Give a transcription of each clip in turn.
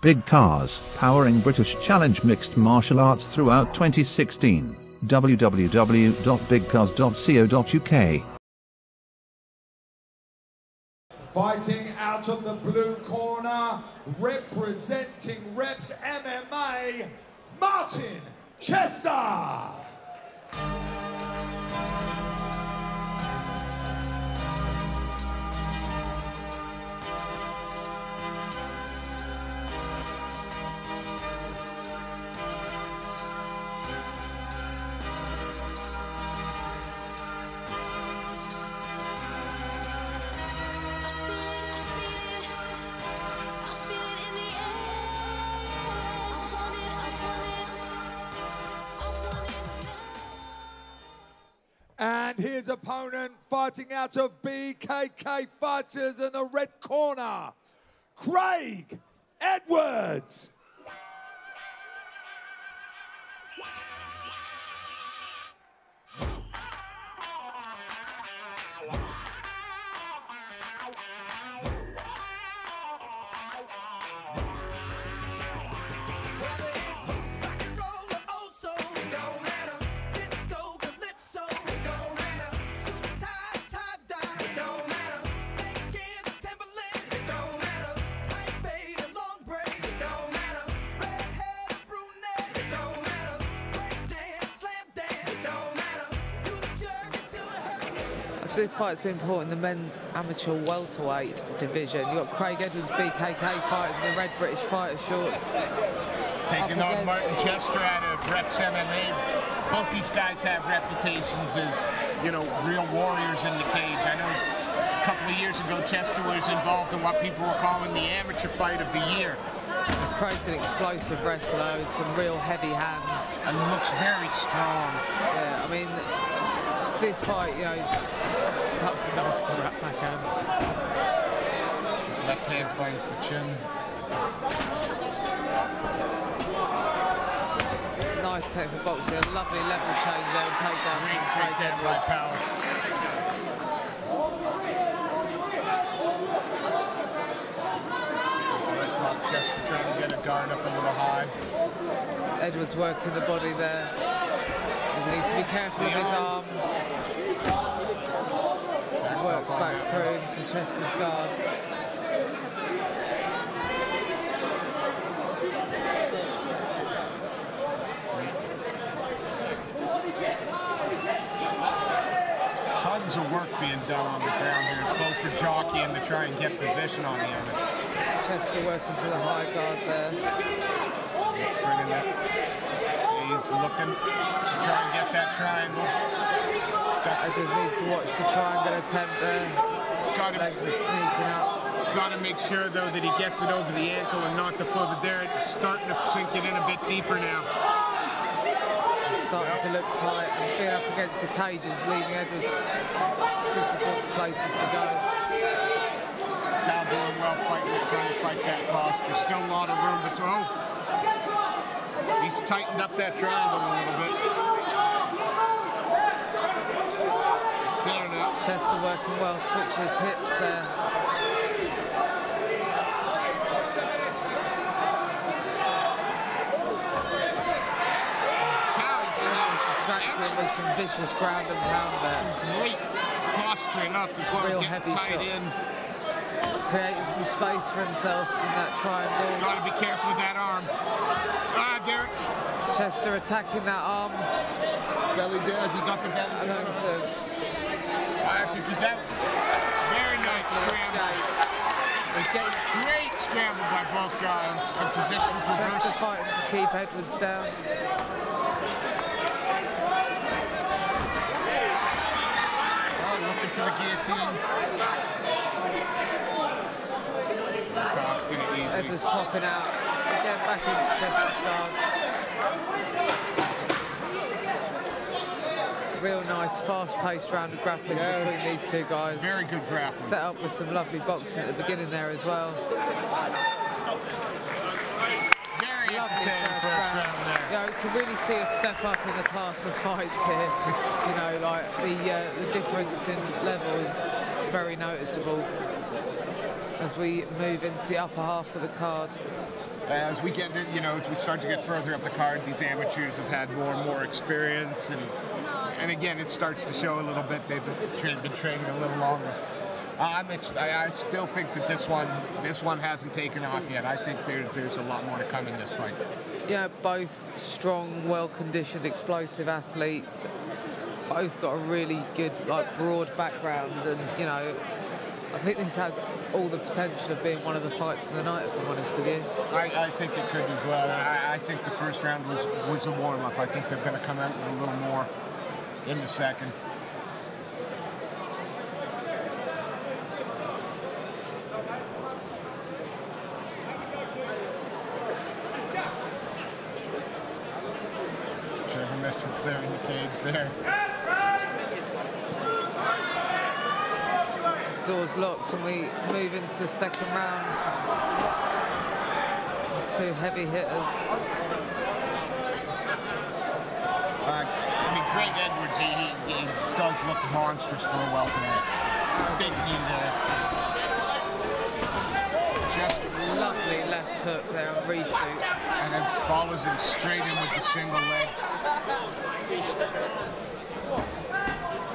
Big Cars, powering British challenge mixed martial arts throughout 2016. www.bigcars.co.uk Fighting out of the blue corner, representing Reps MMA, Martin Chester. His opponent fighting out of BKK Fighters in the red corner, Craig Edwards. This fight's been put in the men's amateur welterweight division. You've got Craig Edwards, BKK fighters in the red British fighter shorts. Taking on Martin Chester out of Reps MMA. Both these guys have reputations as, you know, real warriors in the cage. I know a couple of years ago Chester was involved in what people were calling the amateur fight of the year Craig's an explosive wrestler with some real heavy hands. and looks very strong. Yeah, I mean, this fight, you know, that's a nice to wrap backhand. Left hand finds the chin. Nice technical boxing, a lovely level change there and takedown Great, from great Craig head by Edwards. power. Chester trying to get a guard up a little high. Edwards working the body there. He needs to be careful with his arm. Works back through into Chester's guard. Tons of work being done on the ground here, both for jockeying to try and get position on the other. Chester working for the high guard there. He's bringing that. He's looking to try and get that triangle. Got, Edwards needs to watch the triangle attempt there. It's got to, Legs are sneaking it's got to make sure though that he gets it over the ankle and not the foot. But there, it's starting to sink it in a bit deeper now. Starting to look tight and being up against the cage is leaving Edwards difficult places to go. Now doing well fighting, trying to fight that posture. Still a lot of room to oh, throw. He's tightened up that triangle a little bit. It's there now. Chester working well, switches hips there. Edwards distracted with some vicious ground and pound there. Great posturing up as well. Real heavy tied in. shots. Creating some space for himself in that triangle. Got to be careful with that arm. Ah, there. Chester attacking that arm. Belly down. Has he got the belly I down? Don't think I think he's out. Very nice scramble. Great scramble by both guys. The positions reversed. fighting to keep Edwards down. Oh, looking for the guillotine. Crowd's gonna easily. Edwards popping out. Again back into Chester's guard. Real nice, fast-paced round of grappling Yeah. between these two guys. Very good grappling. Set up with some lovely boxing at the beginning there as well. Very Lovely first round. round there. You know, you can really see a step up in the class of fights here. You know, like the uh, the difference in level is very noticeable as we move into the upper half of the card. as we get, you know, as we start to get further up the card, these amateurs have had more and more experience, and and again, it starts to show a little bit. They've been, been training a little longer. Uh, I'm I still think that this one, this one hasn't taken off yet. I think there, there's a lot more to come in this fight. Yeah, both strong, well-conditioned, explosive athletes. Both got a really good, like, broad background, and you know, I think this has all the potential of being one of the fights of the night, if I'm honest with you. I, I think it could as well. I, I, think the first round was, was a warm-up. I think they're going to come out with a little more in the second. Trevor Mitchell clearing the cage there. Doors locked and we move into the second round. Two heavy hitters. Uh, I mean, Craig Edwards, he, he, does look monstrous for a welterweight. Big knee there. Just lovely left hook there on reshoot. And then follows him straight in with the single leg.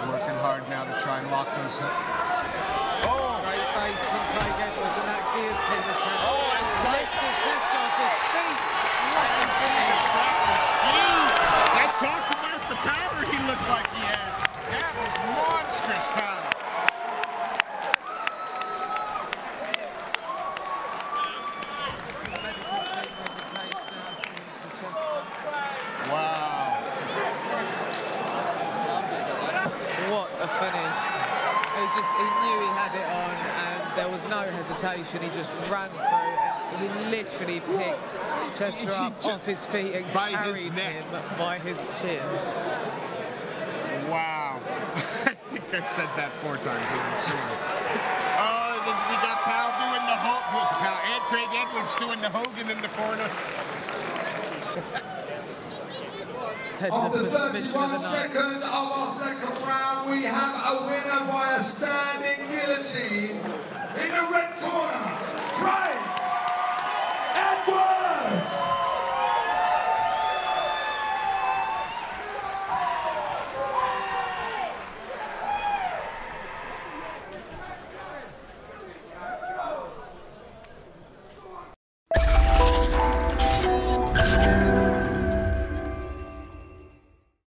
Working hard now to try and lock those. Oh! Great base from Craig Edwards and that guillotine attack. Oh, it's lifted just off his feet. What a finish! I talked about the power he looked like he had. That was monstrous power. Wow. What a finish. He just he knew he had it on and there was no hesitation. He just ran through he literally picked Chester up off his feet and by carried him by his chin. Wow. I think I've said that four times even sooner. Oh, we got Pal doing the Hogan. Pal and Craig Edwards doing the Hogan in the corner. Of the 31 seconds of our second round, we have a winner by a standing guillotine in the red corner.